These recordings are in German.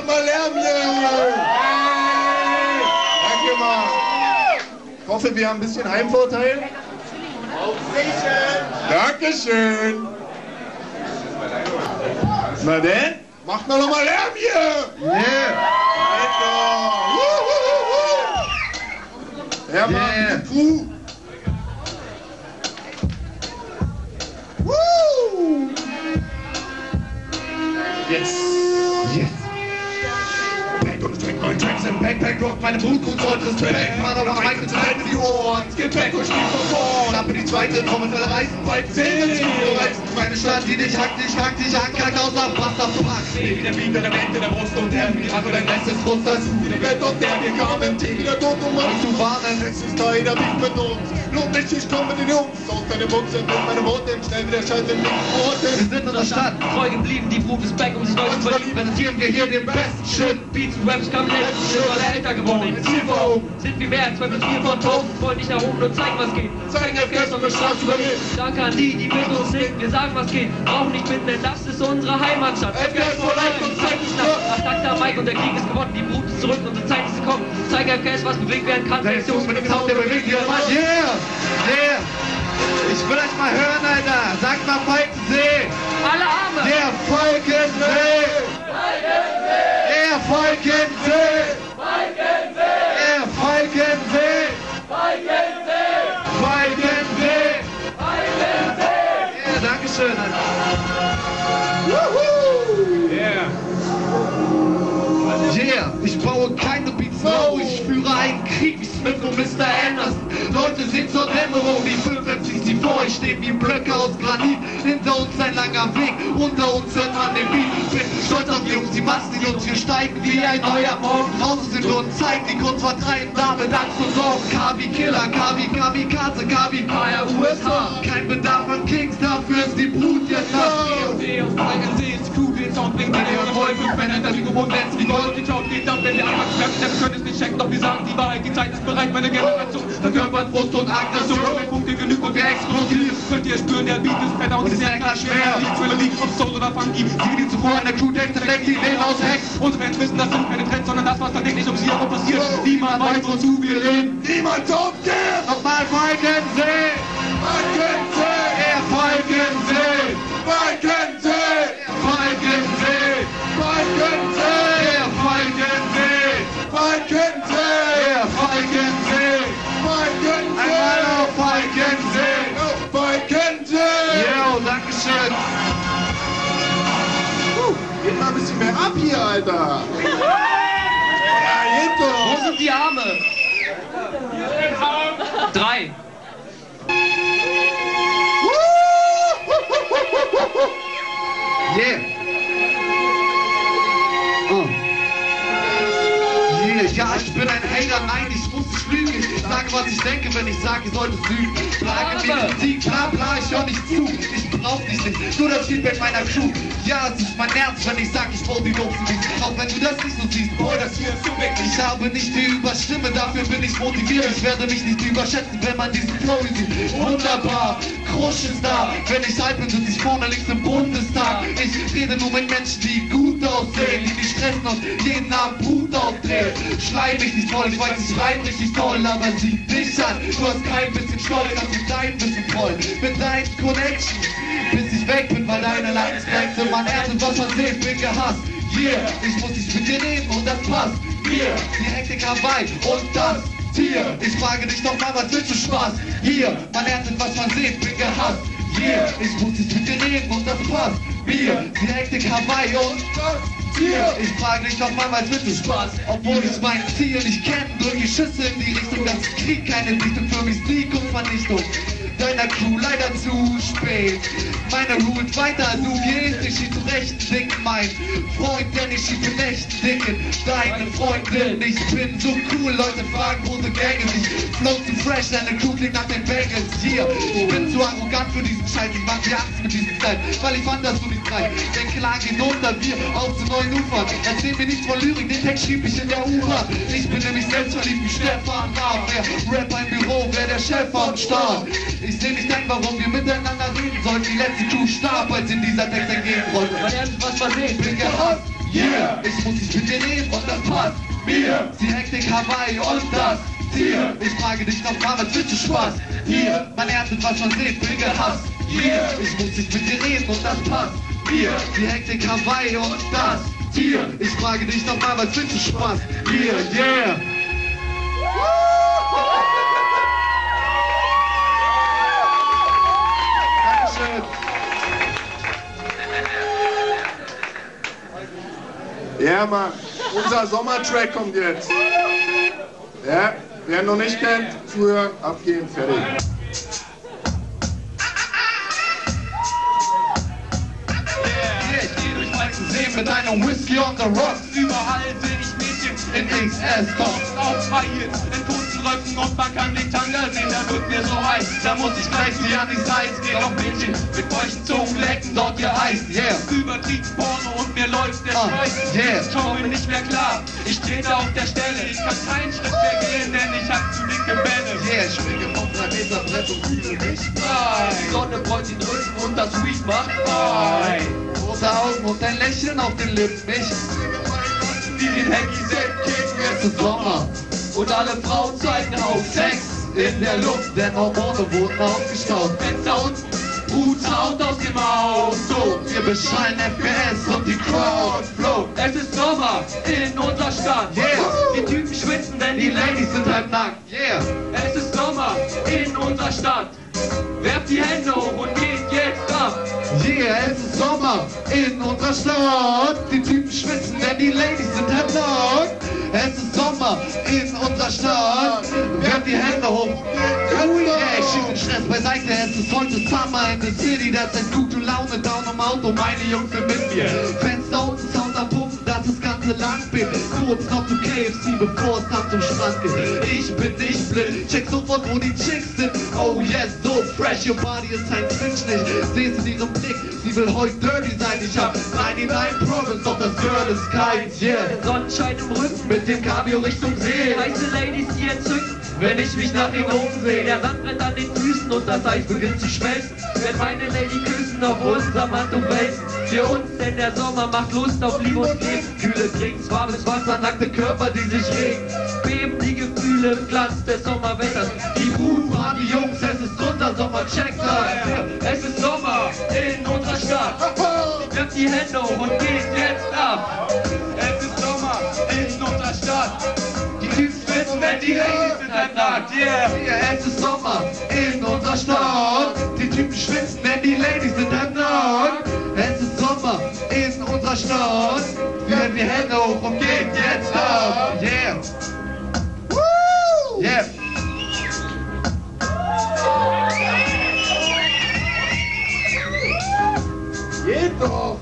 doch mal Lärm hier! Hey! Danke mal! Ich hoffe, wir haben ein bisschen Heimvorteil. Dankeschön! Na denn? Macht mal noch mal Lärm hier! Yeah! Ja, Mann, Yeah. Crew! Woo! Yes! Tracks im Backpack, Rock, meine Mut und solches Track. Vater war Zeit in die Ohren. Gepäck und Spiel von vorn. Ab in die zweite Trommel, reißen, weit zählen. Meine Stadt, die dich hackt, dich hackt, dich hackt, kack aus, ab, was du packst. Neben der Beat, der Wände, der Brust und der die Hand und dein letztes Brust, das gute Bett und der wir kamen, Tee, der Tod um uns zu warnen. Es ist keiner nicht mit uns. Lohnt nicht, ich komme mit den Jungs. Aus deinem Mund sind mit meinem Mund, schnell wieder Scheiß in den Wir Orten. sind in der Stadt, Treu geblieben, die Brut ist back, um sich neu zu verlieben. präsentieren wir hier den besten Shit. Beats und Raps kamen er älter geworden vor Augen. Sind wir wert, 2 plus 4 von 1000, wollen nicht nach oben nur zeigen, was geht. Zeigen FKs und bestraft überlebt. Danke an die, die mit uns sind, wir sagen, was geht. Brauchen nicht mitnehmen, das ist unsere Heimatstadt. FKs for life und Zeit ist Nach Takta Mike und der Krieg ist gewonnen, die Brut ist zurück, unsere Zeit ist gekommen. Zeige FKs, was bewegt werden kann. Sektion mit dem Sound, der bewegt hier Mann. Yeah! Yeah! Ich will euch mal hören, Alter. Sagt mal Falkensee. Alle Arme! Der Falkensee. Der Falkensee. Der Falkensee. Falkensee. Ja, danke schön. Yeah, ich baue keine Beats no. Ich führe einen Krieg und Mr. Anderson. Leute sind zur Dämmerung, die 55 vor. Ich stehe wie Blöcke aus Granit. Hinter uns ein langer Weg, unter uns hört man den Beat. Bin stolz auf die Jungs, die Massen, die uns hier steigen wie ein neuer Morgen. Draußen sind und zeigen die Kunst vertreiben, damit Angst und Sorgen. Kavi Killer, Kavi Kamikaze, Kavi Fire USA. Kein Bedarf an Kings, dafür ist die Brut jetzt auf meinen See ist cool, den Sound bringt die Leon voll fünf Männer in der Liga und Dance wie Gold. Die Cloud geht ab, wenn anfangen zu rappen, wir können es nicht checken, doch wir sagen die Wahrheit. Die Zeit ist bereit, meine Generation verkörpert Frust und Aggression. Wenn Punkte genügt und wir explodieren, könnt ihr spüren, der Beat ist fetter und ist ist klar schwer. Nichts will liegt ob Soul oder Funky. Die, die zuvor in der Crew denkt, denkt die Leben aus Hex. Unsere Fans wissen, das sind keine Trends, sondern das, was tatsächlich um sie herum passiert. Niemand weiß, wozu wir leben. Niemand kommt her! Nochmal Falkensee. Falkensee! Der Falkensee. Falkensee! Falkensee. Falkensee! Der Falkensee. Falkensee! Der Falkensee. Einmal Falkensee! auf Falkensee. Falkensee! Jo, Dankeschön. Geht mal ein bisschen mehr ab hier, Alter! Ja, geht Wo doch! sind die Arme? Drei. Yeah. Oh. Yeah, ja, ich bin ein Hater, nein, ich muss nicht lügen. Ich sage, was ich denke, wenn ich sage, ihr solltet lügen. Frage die Musik, bla bla, ich hör nicht zu. Ich brauch dich nicht, nur das Feedback meiner Crew. Ja, es ist mein Ernst, wenn ich sag, ich brauch die Dosen nicht. Auch wenn du das nicht so siehst, boy, das hier ist subjektiv. Ich habe nicht die Überstimme, dafür bin ich motiviert. Ich werde mich nicht überschätzen, wenn man diesen Flow sieht. Wunderbar, Ist da. Wenn ich alt bin, sitze ich vorne links im Bundestag. Ich rede nur mit Menschen, die gut aussehen, die nicht stressen und jeden Abend Brut aufdrehen. Schrei mich nicht voll, ich weiß, ich reim richtig toll, aber sieh dich an. Du hast kein bisschen Stolz, kannst mit deinem bisschen voll. Mit deinen Connections, bis ich weg bin, weil deine Leidens brennt. Man erntet, was man sieht, bin gehasst. Yeah, ich muss nicht mit dir reden und das passt. Hier, die Hektik Hawaii und das Tier. Ich frage dich doch mal, was willst du Spaß? Hier, man erntet, was man sieht, bin gehasst. Hier, ich muss nicht mit dir reden und das passt. Mir, die Hektik Hawaii und Tier. Ich frage dich doch mal, was willst du Spaß? Obwohl ich mein Ziel nicht kenne, drück ich Schüsse in die Richtung, das ist Krieg, keine Dichtung für mich, Sieg und Vernichtung. Deiner Crew leider zu spät. Meine ruht weiter, du gehst, ich schieß zum rechten Dicken, mein Freund, denn ich schieße rechten Dicken. Deine Freundin, ich bin so cool, Leute fragen, wo die Gang. Ich flow zu fresh, deine Crew klingt nach den Bengals. Hier, ich bin zu arrogant für diesen Scheiß, ich mach dir Angst mit diesem Style, weil ich fand, dass du nicht frei. Der Klang geht unter wir auf zu neuen Ufern. Erzähl mir nicht von Lyrik, den Text schrieb ich in der U-Bahn. Ich bin nämlich selbst verliebt wie Stefan Raab. Wer Rapper im Büro, wer der Chef am Start. Ich seh nicht ein, warum wir miteinander reden sollten. Die letzte Crew starb, als in dieser Text entgegenrollte. Man erntet, was sieht. Bin gehasst, Yeah, ich muss nicht mit dir reden und das passt mir. Die Hektik Hawaii und das Tier. Ich frage dich was willst du Spaß? Hier, man erntet, was man sieht, will gehasst. Hier, ich muss nicht mit dir reden und das passt mir. Die Hektik Hawaii und das Tier. Ich frage dich was willst du Spaß? Hier, yeah. Ja, Mann. Unser Sommertrack kommt jetzt. Ja, wer noch nicht kennt, zuhören, abgehen, fertig. Weißensee mit einem Whisky on the rocks. Überall seh ich Mädchen In XS-Tops. auf High Heels, in Röcken und man kann den Tanga sehen, da wird mir so heiß. Da muss ich gleich sie an die Seite gehen. Doch Mädchen mit feuchten Zungen lecken dort ihr Eis. Yeah. Übertrieben Porno und mir läuft der Ah, Schweiß. yeah. Ich komme nicht mehr klar, ich trete auf der Stelle. Ich kann keinen Schritt mehr gehen, denn ich hab zu dicke Bälle. Yeah, ich schwinge vom 3 Meter Brett und fühle mich frei. Die Sonne bräunt den Rücken und das Weed macht Ei. Große Augen und ein Lächeln auf den Lippen. Ich Wie den Hacky Sack kicken es ist Sommer. Und alle Frauen zeigen auf Sex in der Luft, denn Hormone wurden ausgestaut. Fenster unten, Bruthaut aus dem Auto. Wir beschallen FPS und die Crowd float. Es ist Sommer in unserer Stadt. Yeah. Die Typen schwitzen, denn Die die Ladies sind halb nackt. Yeah. Es ist Sommer in unserer Stadt. Werft die Hände hoch und geht jetzt ab. Yeah, es ist Sommer in unserer Stadt. Die Typen schwitzen, denn die Ladies sind halb nackt. Es ist Sommer in unserer Stadt. Werft die Hände hoch. Ich schieb den Stress beiseite. Es ist heute Summer in the City. Das ist gute Laune down im Auto. Meine Jungs sind mit mir. Fenster unten, Pumpen. Das ganze Landbild. Kurz noch zu KFC, bevor es dann zum Strand geht. Ich bin nicht blind. Check sofort, wo die Chicks sind. Oh yes, so fresh. Your body ist science fiction. Ich seh's in ihrem Blick. Sie will heute dirty sein. Ich hab 99 Problems, doch das Girl ist keins. Yeah. Sonnenschein im Rücken. Mit dem Cabrio Richtung See. Heiße Ladies, die entzücken, wenn ich mich nach ihnen umsehe. Der Sand brennt an den Füßen und das Eis beginnt zu schmelzen. Wenn meine Lady küssen auf unserem Handtuch wälzen. Für uns, denn der Sommer macht Lust auf Liebe und Leben. Kühle Drinks, warmes Wasser, nackte Körper, die sich regen. Beben die Gefühle im Glanz des Sommerwetters. Die an die Jungs, es ist unser Sommer, check das. Es ist Sommer in unserer Stadt. Wirft die Hände hoch und geht jetzt ab. Es ist Sommer in unserer Stadt. Die Typen schwitzen, wenn die Ladies sind halb nackt. Yeah. es ist Sommer in unserer Stadt. Die Typen schwitzen, wenn die Ladies sind halb nackt. Es ist unserer Stadt. Wir haben die Hände hoch und gehen jetzt ab. Yeah. Woo! Yeah. Geht doch!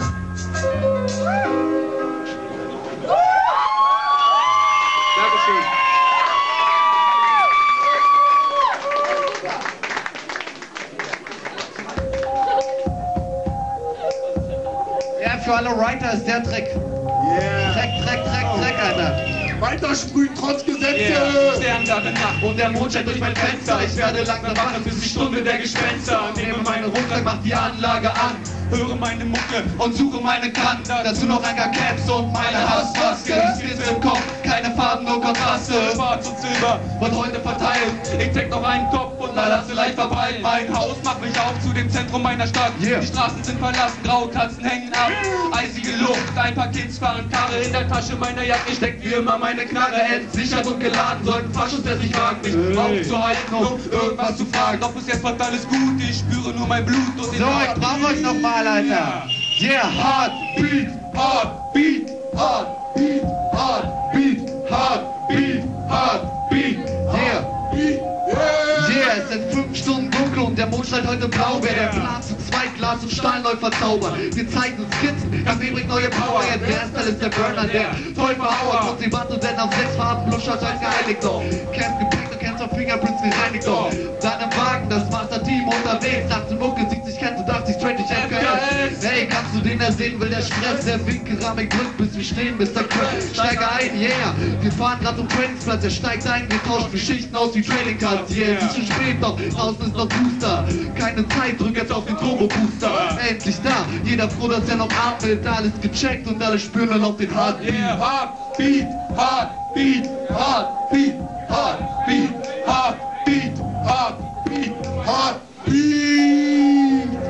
Für alle Writer ist der Trick. Yeah. Dreck, Dreck, Dreck, Dreck, Alter. Weitersprühen trotz Gesetze! Yeah. Sternklare Nacht und der Mond scheint durch mein Fenster. Ich werde langsam wachen, bis die Stunde der Gespenster. Nehme meinen Rucksack, mach die Anlage an. Höre meine Mucke und suche meine Kant. Dazu noch ein paar Caps und meine Hassmaske. Skizze im Kopf, keine Farben, nur Kontraste. Schwarz und Silber wird heute verteilt. Ich check noch einen Kopf und lasse leicht verpeilen. Mein Haus macht mich auf zu dem Zentrum meiner Stadt. Yeah. Die Straßen sind verlassen, graue Katzen hängen ab. Eisige Luft, ein paar Kids fahren Karre. In der Tasche meiner Jacke steckt wie immer meine Knarre. Entsichert und geladen, sollten Faschus, der sich wagt, mich aufzuhalten, um irgendwas zu fragen. Doch bis jetzt läuft alles gut, ich spüre nur mein Blut und den So, ich Heartbeat. brauch euch nochmal, Alter. Yeah, Heartbeat, Heartbeat, Heartbeat, Heartbeat, Heartbeat, Heartbeat, yeah. Und der Mond scheint heute blau. Wer der Plan zu zweit Glas und Stahl neu verzaubern. Wir zeigen uns Skizzen, Kaffee bringt neue Power. Jetzt der Erste ist der Burner, der voll verhauert. Und sie wartet, denn auf sechs Farben Blutschaut als geheiligt. Doch, kennst Gepäck, auch Fingerprints wie dann im Wagen, das Master Team unterwegs. Nach dem Mucke sieht sich, kennst du, darfst dich straight nicht FKS. Ey, kannst du den da sehen, will der Stress, der Windkeramik drückt, bis wir stehen, Mr. Chris. Steige ein, yeah. Wir fahren grad um Trainingsplatz, er steigt ein, wir tauschen Geschichten aus wie Trading Cards, yeah. Es ist schon spät, doch draußen ist noch Booster. Keine Zeit, drück jetzt auf den Turbo-Booster. Endlich da, jeder froh, dass er noch atmet, alles gecheckt und alle spüren nur noch den Heartbeat. Yeah, Heartbeat, Heartbeat, Heartbeat, Heartbeat, Heartbeat, Heartbeat, Heartbeat!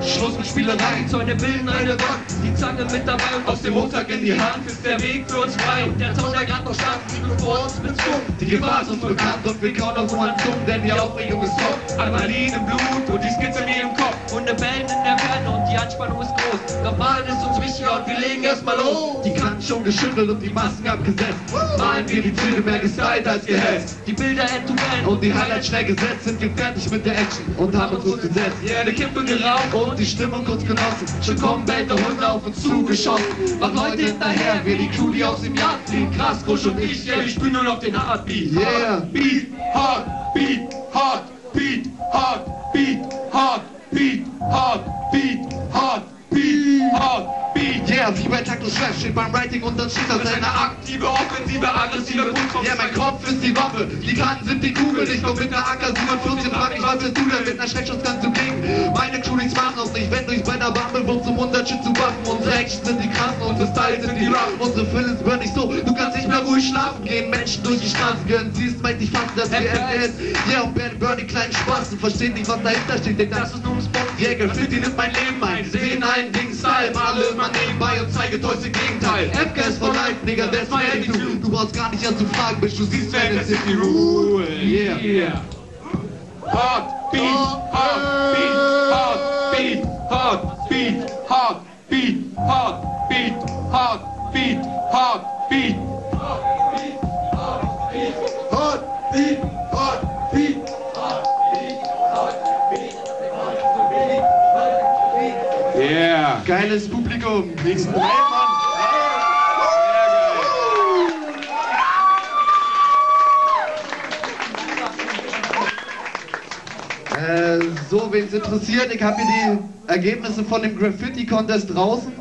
Schluss mit Spielerei. Zäune bilden eine Wand, die Zange mit dabei und aus dem Montag in die Hand ist der Weg für uns frei. Und der Zaun, der grad noch stand, liegt vor uns Zung. Die Gefahr ist uns bekannt und wir kauen auf unseren Zungen, denn die Aufregung ist top. Adrenalin im Blut und die Skizze mir im Kopf. Hunde bellen in der und Anspannung ist groß. Doch Malen ist uns wichtiger und wir legen erstmal los. Die Kanten schon geschüttelt und die Masken abgesetzt. Malen wir die Ziele mehr gestylt als gehetzt. Die Bilder end to end Und die Highlights schnell gesetzt, sind wir fertig mit der Action und haben uns gut gesetzt. Yeah, eine Kippe geraucht. Und die Stimmung kurz genossen. Schon kommen Welt der Hunde auf uns zugeschossen. Mach Leute hinterher, wir die Crew, die aus dem Yard fliegen. Krass, Kusch und ich, Yeah, ich spür nur noch den Heartbeat. Yeah. Heartbeat, Heartbeat, Heartbeat, Heartbeat, Heartbeat, Heartbeat, Heartbeat, Heartbeat. Yeah, wie bei Taktus Chef steht beim Writing und dann steht da Das ist seine eine Akt. aktive, offensive, aggressive Kunstform. Ja, mein Kopf ist die Waffe, die Kanten sind die Kugel. Ich komm mit einer AK-47, frag mich, was willst du denn? Mit einer Schreckschuss kannst du blicken. Meine Crew nichts machen aus nicht, wenn durchs bei der Bumble wird zum Unterschied zu Waffen. Unsere Actions sind die krassen, unsere Styles sind die rough. Unsere Feelings werden nicht so, du kannst nicht mehr ruhig schlafen. Gehen Menschen durch die Straßen, gehören siehst, meint nicht fast, dass wir FS. Ja, und Bad Burn die kleinen Spasten, verstehen nicht, was dahinter steht, denn das ist nur ein. Jäger, City nimmt mein Leben ein, sehen ein Ding Style, male immer nebenbei und zeige Toys im Gegenteil. FK ist for life, Nigga, that's my attitude. Du brauchst gar nicht erst zu fragen, bitch, du siehst, wer es ist. Fantasy Rule. Yeah. Yeah. Heartbeat, heartbeat, heartbeat, heartbeat, heartbeat, heartbeat, heartbeat, heartbeat. Heartbeat! Heartbeat! Yeah. Geiles Publikum. Nächsten Mann! Äh, so, wen es interessiert, ich habe hier die Ergebnisse von dem Graffiti-Contest draußen.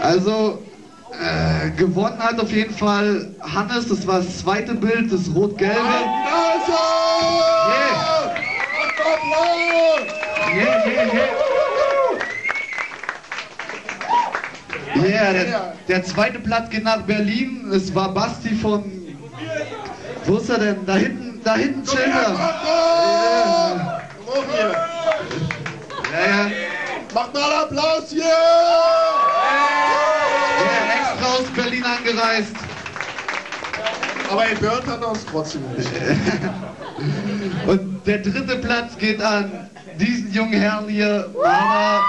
Also, äh, gewonnen hat auf jeden Fall Hannes, das war das zweite Bild, das rot-gelbe. Yeah. Yeah, yeah, yeah. Yeah, der, der zweite Platz geht nach Berlin. Es war Basti von. Wo ist er denn? Da hinten, da hinten chillt er. Ja. Ja, ja. Macht mal Applaus hier! Der extra aus Berlin angereist. Aber ihr Bird hat uns trotzdem nicht. Und der dritte Platz geht an diesen jungen Herrn hier, Mama.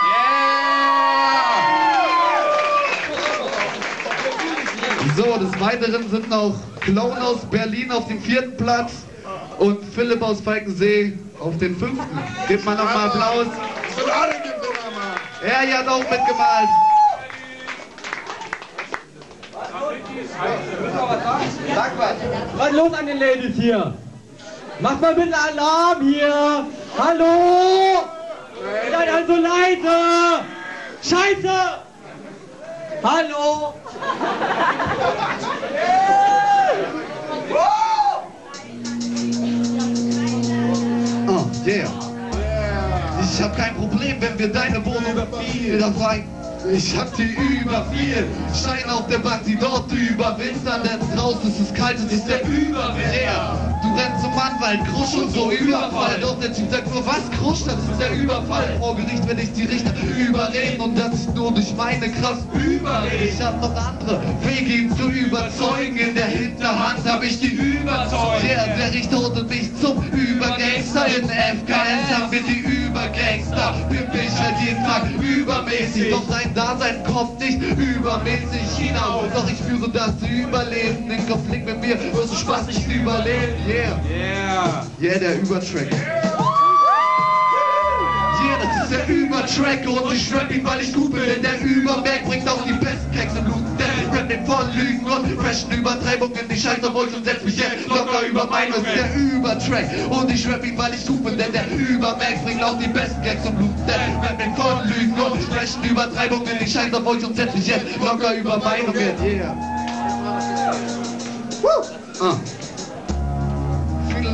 So, des Weiteren sind noch Clown aus Berlin auf dem vierten Platz und Philipp aus Falkensee auf den fünften. Gebt mal nochmal Applaus. Er hat auch mitgemalt. Sag was. Was ist los an den Ladies hier? Macht mal bitte Alarm hier! Hallo! Ihr seid also leise! Scheiße! Hallo! Oh, yeah. Ich hab kein Problem, wenn wir deine Wohnung wieder frei. Ich hab die über viel Schein auf der Bank, die dort überwintern, denn draußen ist es kalt, es ist der Überwind. Yeah. Du rennst Anwalt, Krusch und so Überfall. Doch der Typ sagt nur, was Krusch, das ist der Überfall. Vor Gericht werde ich die Richter überreden und das ist nur durch meine Kraft überreden. Ich hab noch andere Wege, ihn zu überzeugen. In der Hinterhand hab ich die überzeugt. Yeah, der Richter ordnet mich zum Übergangster. In FKS haben wir die Übergangster. Pimp ich halt jeden Tag übermäßig. Doch sein Dasein kommt nicht übermäßig hinaus. Doch ich führe das Überleben. Den Konflikt mit mir wirst du Spaß nicht überleben. Yeah. Yeah. Yeah, der Übertrack. Yeah, das ist der Übertrack und ich rap ihn, weil ich gut bin. Denn der Überberg bringt auch die besten Tracks im Blut. Der den voll Lügen und freshen Übertreibungen. Ich auf euch und setz mich jetzt locker über mein Das ist der Übertrack und ich rap ihn, weil ich bin, denn der Übermax bringt auch die besten Gags zum Blut. Denn rap mit von Lügen und freshen Übertreibungen. Ich scheiß auf euch und setz mich jetzt locker über Meinungen. Yeah. Woo. Ah.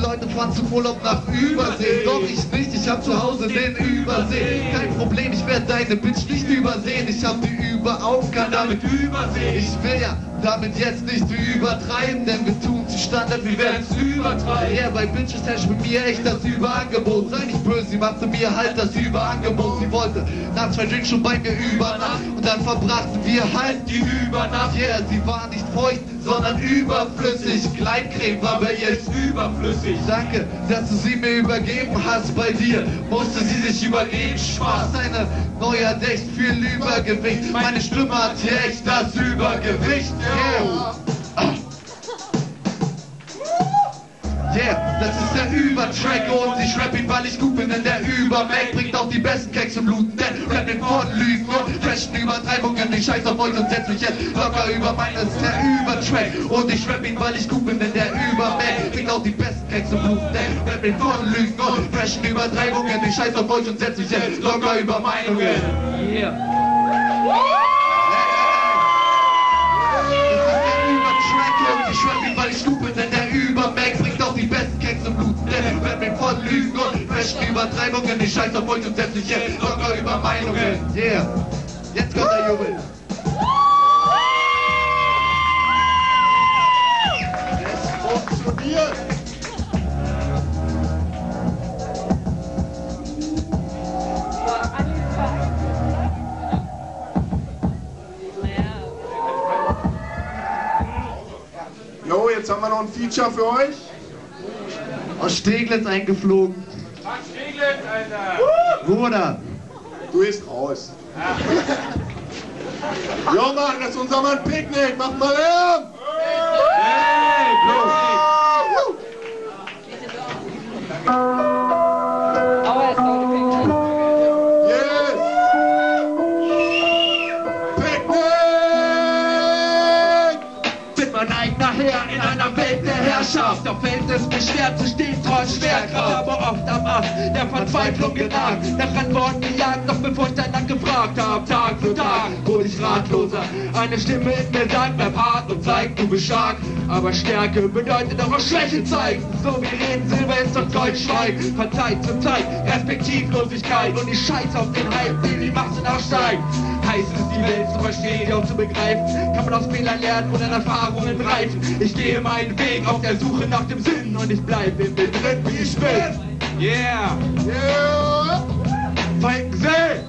Leute fahren zum Urlaub nach Übersee, doch ich nicht, ich hab zu Hause den Übersee. Kein Problem, ich werde deine Bitch nicht übersehen, ich hab die Überaugen, kann damit übersehen. Ich will ja damit jetzt nicht übertreiben, denn wir tun zu Standard, wir werden's übertreiben. Ja, bei Bitches herrscht mit mir echt das Überangebot. Sei nicht böse, sie machte mir halt das Überangebot. Sie wollte nach zwei Drinks schon bei mir übernachten dann verbrachten wir halt die Übernacht. Yeah, sie war nicht feucht, sondern überflüssig. Gleitcreme war bei ihr überflüssig. Danke, dass du sie mir übergeben hast. Bei dir musste sie sich übergeben. Spaß, eine neuer Decht, viel Übergewicht. Meine Stimme hat hier echt das Übergewicht. Yeah. Yeah, das ist der Übertrack und ich rap ihn, weil ich gut bin, denn der Übermac bringt auch die besten Keks zum Bluten, denn rap den von Lügen und freshen Übertreibungen, ich scheiß auf euch und setz mich jetzt locker über mein, das ist der Übertrack und ich rap ihn, weil ich gut bin, denn der Übermac bringt auch die besten Keks zum Bluten, denn rap den von Lügen und freshen Übertreibungen, ich scheiß auf euch und setz mich jetzt locker über Meinungen. Yeah. Ich rap ihn, weil ich gut bin, denn Denn rap ihn von Lügen und freshen Übertreibungen. Ich scheiß auf euch und setz mich jetzt locker über Meinungen. Yeah, jetzt kommt der Jubel. Es funktioniert. Jo, jetzt haben wir noch ein Feature für euch. Aus Steglitz eingeflogen. Steglitz, Alter! Bruder. Du bist raus. Jo, Mann, das ist unser Mann Picknick. Macht mal Lärm. Hey, Bro! Yes. Herrschaft. Doch fällt es mir schwer zu stehen, trotz Schwerkraft. Aber oft am Ast der Verzweiflung genagt. Nach Antworten gejagt, doch bevor ich danach gefragt hab. Tag für Tag wurde ich ratloser. Eine Stimme in mir sagt, bleib hart und zeig, du bist stark. Aber Stärke bedeutet auch Schwäche zeigen. So wie Reden, Silber ist doch Gold schweigen. Von Zeit zu Zeit Respektivlosigkeit. Und ich scheiß auf den Hype, den die Massen aufsteigen. Heißt es, die Welt zu verstehen, auch zu begreifen? Kann man aus Fehlern lernen und an Erfahrungen reifen? Ich gehe meinen Weg auf der Suche nach dem Sinn und ich bleibe in mir drin, wie ich bin. Yeah! Yeah. Falkensee!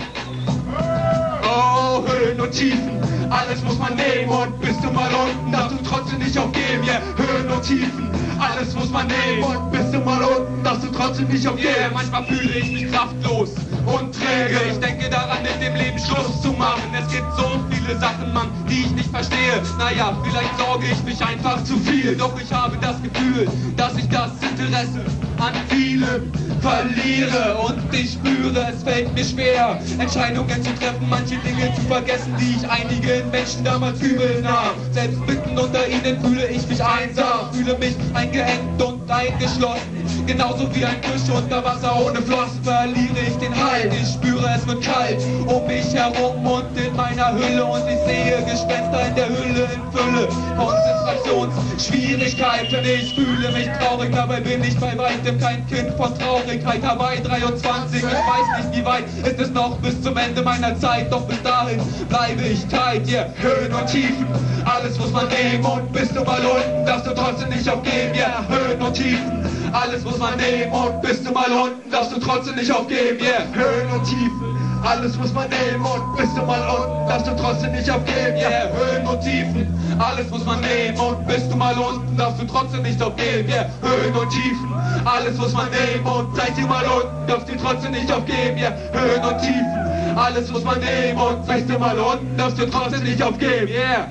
Oh, Höhen und Tiefen, alles muss man nehmen und bist du mal unten, darfst du trotzdem nicht aufgeben, yeah, Höhen und Tiefen, alles muss man nehmen und bist du mal unten, darfst du trotzdem nicht aufgeben. Yeah, manchmal fühle ich mich kraftlos und träge. Ich denke daran, mit dem Leben Schluss zu machen. Es gibt so viele Sachen, Mann, die ich nicht verstehe. Naja, vielleicht sorge ich mich einfach zu viel. Doch ich habe das Gefühl, dass ich das Interesse an vielem verliere. Und ich spüre, es fällt mir schwer, Entscheidungen zu treffen, manche Dinge zu vergessen, die ich einigen Menschen damals übel nahm. Selbst mitten unter ihnen fühle ich mich einsam, fühle mich eingeengt und eingeschlossen. Genauso wie ein Fisch unter Wasser ohne Flossen verliere ich den Halt. Ich spüre, es wird kalt um mich herum und in meiner Hülle. Und ich sehe Gespenster in der Hülle in Fülle. Konzentrationsschwierigkeiten. Ich fühle mich traurig, dabei bin ich bei weitem kein Kind von Traurigkeit. Hawaii 23, ich weiß nicht wie weit ist es noch bis zum Ende meiner Zeit. Doch bis dahin bleibe ich yeah. Höhen und Tiefen, alles muss man nehmen. Und bist du mal unten, darfst du trotzdem nicht aufgeben, yeah. Höhen und Tiefen, alles muss man nehmen. Und bist du mal unten, darfst du trotzdem nicht aufgeben, yeah. Höhen und Tiefen. Alles muss man nehmen und bist du mal unten, darfst du trotzdem nicht aufgeben, yeah. Höhen und Tiefen, alles muss man nehmen und bist du mal unten, darfst du trotzdem nicht aufgeben, yeah. Höhen und Tiefen, alles muss man nehmen und seid ihr mal unten, darfst du trotzdem nicht aufgeben, yeah. Höhen und Tiefen, alles muss man nehmen und du mal unten, darfst du trotzdem nicht aufgeben, yeah.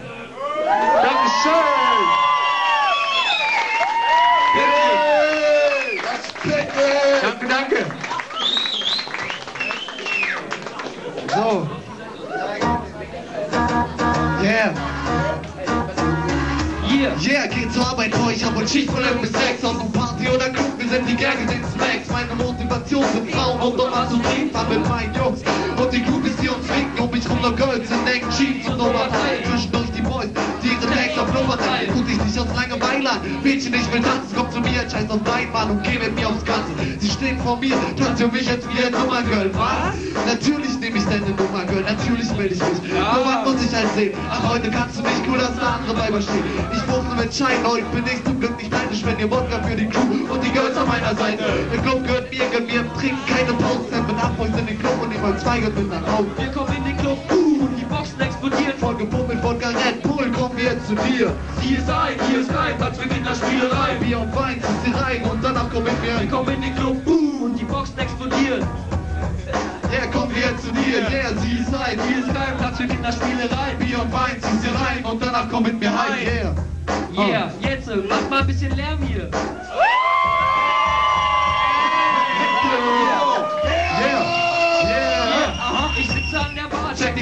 Dankeschön! Danke, danke! So. Yeah. Yeah, geht zur Arbeit, boah, ich hab heute Schicht von 11 bis 6 Aus dem Party oder Club, wir sind die Gang, den Smacks Meine Motivation sind Frauen und Nummer zu fahren mit meinen Jungs An, Mädchen, ich will tanzen, komm zu mir, scheiß auf dein Mann und geh mit mir aufs Ganze. Sie stehen vor mir, tanzt für mich als wie ein Nummergirl, was? Natürlich nehme ich deine Nummergirl, natürlich will ich mich Nur wann muss ich halt sehen, ach heute kannst du nicht cool, dass da andere Weiber stehen. Ich wusste mit Schein, heute bin ich zum Glück nicht neidisch, wenn ihr Wodka für die Crew und die Girls an meiner Seite. Der Club gehört mir, gönnt mir, trinken keine Pause, denn bin Abboys in den Club und ich wollte zwei mit nach Hause. Wir kommen in den Club, zu dir. Hier ist ein, hier ist kein Platz für Kinderspielerei. Bier und Wein, ziehst sie rein und danach komm mit mir. Wir kommen in den Club, uh, und die Boxen explodieren. Kommen wir jetzt zu dir, yeah, sie ist ein Hier ist kein Platz für Kinderspielerei. Bier und Wein, ziehst sie rein und danach komm mit mir. Heim, yeah Yeah, jetzt, äh, mach mal ein bisschen Lärm hier.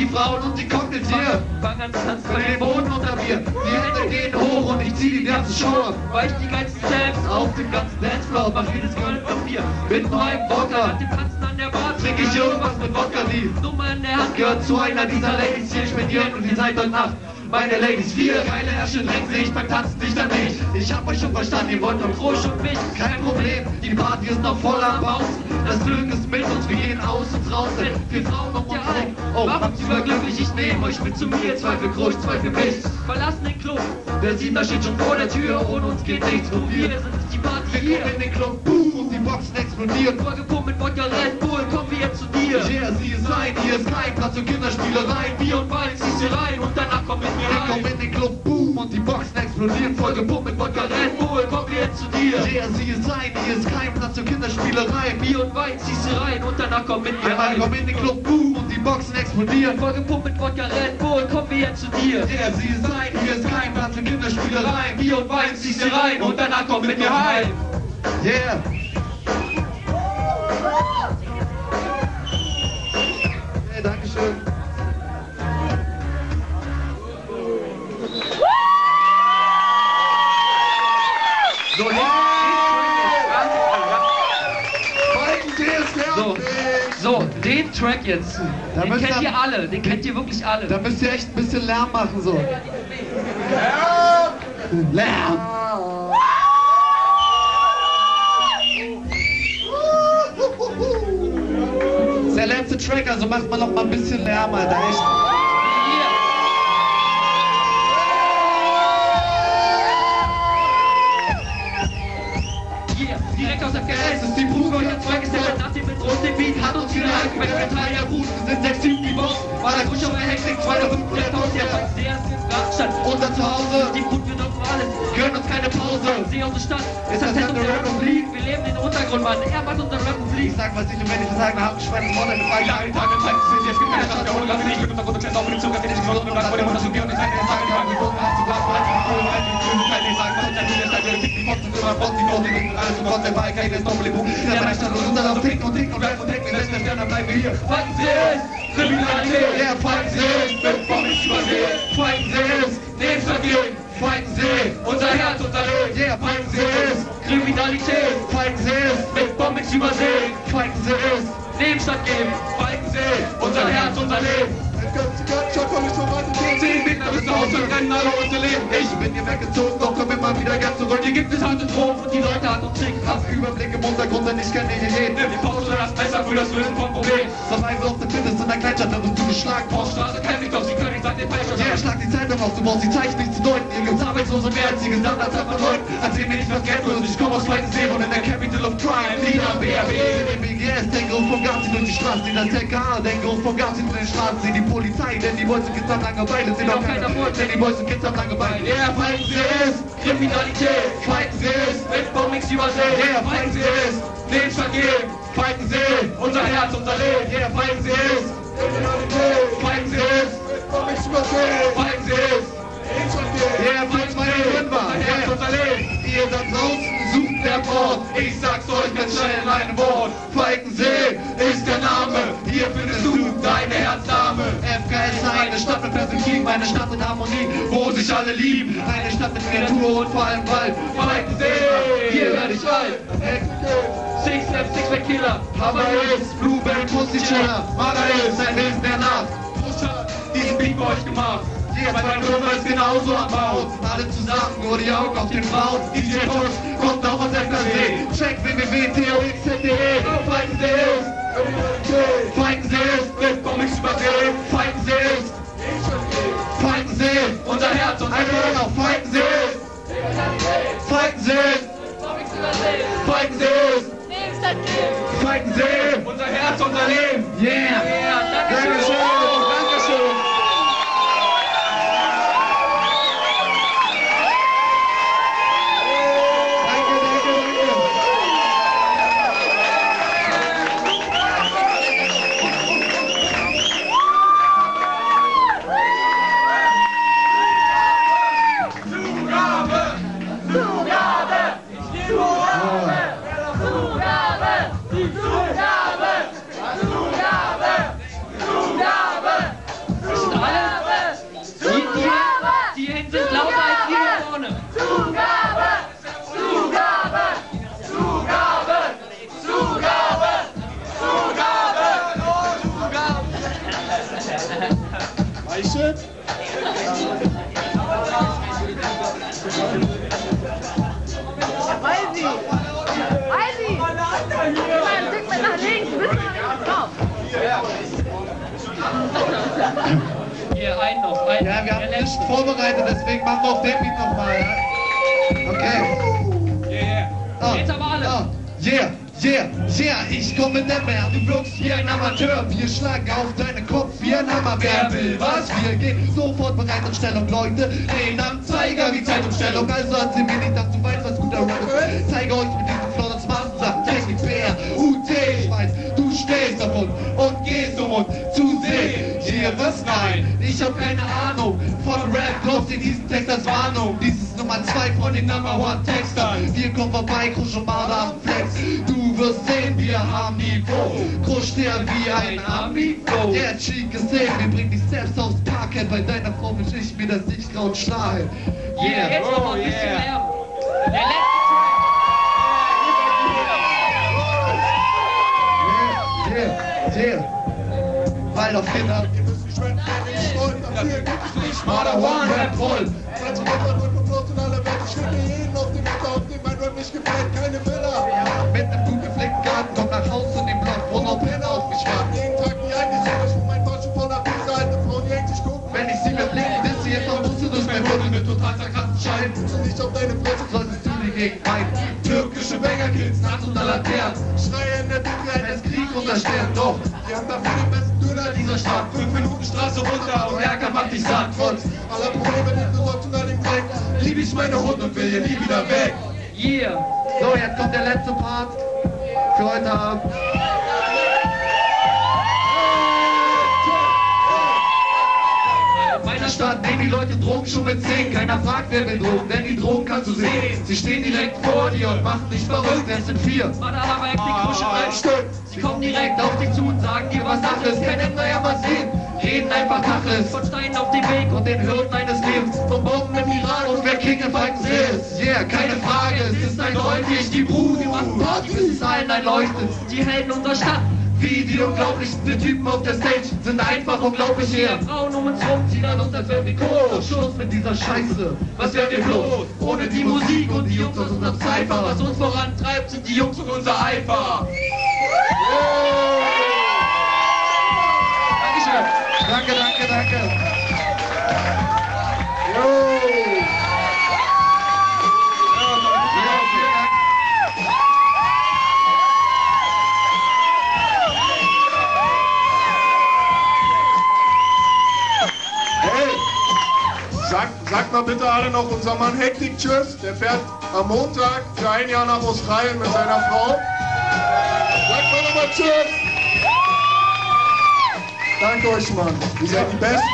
Die Frauen und die Cocktails hier. Fang an zu tanzen Bei den Boden unter mir. Die Hände gehen hoch und ich zieh die ganze Show ab Weil ich die geilsten Steps. Auf dem ganzen Dancefloor mach jedes Girl von mir. Mit meinem Wodka dem Tanzen an der Bar Trink ich irgendwas mit Wodka, die Nummer in der Hand. Gehört zu einer dieser Ladies. Hier spendieren und ihr seid heute Nacht. Meine Ladies, vier geile Ärsche drängt sich beim Tanzen nicht an mich. Ich hab euch schon verstanden, ihr wollt euch ruhig und mich. Kein Problem, die Party ist noch voll am Bouncen. Das Glück ist mit uns, wir gehen aus und raus. Denn wir Frauen um uns rum. Oh, Macht überglücklich, ich nehme euch mit zu mir. Zweifel Krusch, Zweifel mich Verlassen den Club. Der Siebener steht schon vor der Tür Ohne uns geht nichts Und wir sind die Party wir hier. kommen in den Club, boom, und die Boxen explodieren. Vollgepumpt mit Wodka Red Bull. Kommen wir jetzt zu dir. Yeah, sie ist ein, hier ist kein Platz für Kinderspielereien. Bier und Wein, ziehst hier rein. Und danach komm mit mir Wir kommen rein. in den Club, boom, und die Boxen explodieren. Vollgepumpt mit Wodka Red Bull, kommen wir jetzt zu dir sie ist ein, hier ist kein Platz für Kinderspielereien. Bier und Wein, ziehst hier rein Und danach komm mit mir Einmal komm rein in den Club, boom, und die Boxen explodieren. Vollgepumpt mit Wodka Red Bull Kommen wir jetzt zu dir sie ist ein, hier ist kein Platz für Kinderspielereien. Bier und Wein, ziehst hier rein Und danach komm mit mir rein Yeah. Hey, Dankeschön. So. so, den Track jetzt Da Den kennt ihr- alle Den kennt ihr wirklich alle Da müsst ihr echt ein bisschen Lärm machen, so. Lärm. Das ist der letzte Track, also macht mal noch mal ein bisschen Lärm, Alter, echt. Angefangen Mit Teil Brut Wir sind Typen wie Boss War der der Hektik 2005 der Tausend Der Tanz der ist jetzt Radstadt Unser Zuhause, Die Brut wird uns alles gönnen uns keine Pause. Seh unsere Stadt. Ist das Zentrum der Republik Wir leben in Untergrund, Mann. Er macht unsere Republik Ich sag was ich und wenn ich versagen habe, Schwein im Monat mit meinen Ja, ein Tag, ein Tag, es gibt keine Chance, der Hund, ich bin unter Grund, auf den Zug, den ich gefunden und vor dem Hund, und ich sage, ich sage, ich habe gefunden, hast du gerade bereit, ich bin bereit, ich bin bereit, ich sage, was ich an dieser Stelle, die Posten sind immer Posten, die Posten, die Posten, alles, und Gott, der Bike, das Doppel im Buch, der meine Stadt, und unser auf Ticken und Ticken und Rap und Ticken, wir Sie es! Kriminalität! Yeah, fighten es, bevor mich übersehen! fighten es, Lebensvergehen! fighten es, Unser Herz, unser Leben! yeah, fighten es, Kriminalität! fighten es, Mit Bomben zu übersehen! fighten Sie es. Leben statt geben! Fighten Sie! Unser Herz, unser Leben! Rennen alle unser Leben. Ich bin hier weggezogen, doch komm immer wieder gern zurück. Hier gibt es harte Drogen und die Leute hat uns schick. Hab Überblick im Untergrund, denn ich kenne hier jeden. Die Pause das Messer für das Lösen vom Problem. Survival of the Fittest in der Kleinstadt, da wirst du geschlagen. Poststraße kenn ich doch, sie können seit den Falschen Ja, schlag die Zeitung auf, du brauchst die Zeichen nicht zu deuten. Hier gibt's Arbeitslose mehr als die Gesamtanzahl von Leuten. Erzähl mir nicht, was Geld wird. Ich komm aus Weißensee und in der Capital of Crime. Lieder, BRB, den BGS, den Geruch vom Gazi durch die Straßen. Die das LKA, den Geruch vom Gazi durch die Straßen. Sie die Polizei, denn die Boys und Kids haben Langeweile. Sie doch keiner vor, denn die Boys und Kids haben Langeweile. Yeah, fighten Sie es, Kriminalität! fighten Sie es, Mit Bombings übersehen! yeah, fighten Sie es, Lebensvergehen! fighten Sie Unser Herz, unser Leben! yeah, fighten Sie es, übersehen. fighten Sie es. Yeah, fighten meine Wimper, Unser Herz, yeah. unser Leben! Ihr da draußen sucht der Mord, ich sag's euch ganz schnell in einem Wort. Falkensee ist der Name, hier findest du deine Herzname. FKS eine Stadt mit. Krieg, meine Stadt in Harmonie, wo sich alle lieben. Eine Stadt mit Natur und vor allem Wald. See. hier werde ich alt. Six Step, Six Killer. Aber ist Bluebell, Pussy-Chiller, Mara ist ein Wesen der Nacht. Diesen Beat für euch gemacht. Jetzt mein Körper ist genauso am Bauen. Alle zusammen, nur die Augen auf den Frauen. DJ Push kommt auch aus FNC. Check www.tox.de. Fighten vorbereitet, deswegen machen wir auf den Beat nochmal. Ja? Okay. Yeah, yeah. Ah, Jetzt aber alle. ah, yeah, yeah, yeah, ich komme mit der Bär. Du wirkst wie ein Amateur. Wir schlagen auf deinen Kopf wie ein Hammer. Wer will was? Wir gehen sofort bereit und Stellung. Leute, den am Zeiger wie Zeitumstellung. Also erzähl mir nicht, dass du weißt, was guter Rap ist. Zeige ich hab keine Ahnung von Rap. Glaubst dir diesen Text als Warnung? Dies ist Nummer zwei von den Number One Textern. Wir kommen vorbei, Krusch und Marder am Flex. Du wirst sehen, wir haben Niveau. Krusch der wie ein Amigo. Der Cheek ist sehen, wir bringen die Steps aufs Parkett. Bei deiner Frau wünsch ich mir das Sichtgrauen schlagen. Yeah, jetzt noch mal ein Oh, bisschen yeah. mehr. Der letzte Yeah, yeah, yeah. Weil auf Kinder. Gibt es nicht One Rap voll. 20 Meter drücken und Brot in aller Welt. Ich schicke jeden auf den Meter, auf dem mein Rap nicht gefällt. Keine Villa. Mit einem gut gepflegten Garten, komm nach Hause in den Block, wo noch Penner auf mich warten. Jeden Tag die eine Sonne, ich mein Tasche voller Pizza. Alte Frauen, die eigentlich gucken. Wenn ich sie beblicke, ist sie jetzt noch Busse durch mit total zerkratzten Scheiben. Guckst du nicht auf deine Fresse, Solltest du dir gegen mein türkische Bängerkids nachts unter Laternen schreie in der Dicke, es Krieg unter Sternen. Doch, Wir haben dafür den besten Döner dieser Stadt, fünf Minuten Straße runter und Ärger macht dich satt. Trotz aller Probleme, du sonst unter dem Dreck. Lieb ich meine Hunde und will hier nie wieder weg. Yeah. So, jetzt kommt der letzte Part für heute Abend. In meiner Stadt. Nehmen die Leute Drogen schon mit 10. Keiner fragt, wer will Drogen, denn die Drogen kannst du sehen. Sie stehen direkt vor dir und machen dich verrückt. Es sind vier. Madalaba, die Kusche Stück. Sie kommen direkt auf dich zu und sagen dir, was Sache ist. Kein Ämter, ja was sehen. Reden einfach Tacheles. Von Steinen auf dem Weg Und den Hürden eines Lebens. Von Bomben im Iran und wer King im Falken ist. Yeah, keine Frage. Es ist ein deutlich die Brut. Wir machen Party, es allen ein leuchtet. die Helden unserer Stadt. Wie die unglaublichsten Typen auf der Stage sind einfach unglaublich Wir her. Frauen um uns rum ziehen an uns, als wären wir tot. Schluss mit dieser Scheiße. Was wären wir bloß? Ohne die Musik und die Jungs aus unserem Cypher. Was uns vorantreibt, sind die Jungs und unser Eifer. Danke, danke, danke. Ja, vielen Dank. Hey, sag, sag mal bitte alle noch unser Mann Hektik Tschüss. Der fährt am Montag für ein Jahr nach Australien mit seiner Frau. Sag mal nochmal Tschüss. Danke euch, Mann. Ihr seid die Besten.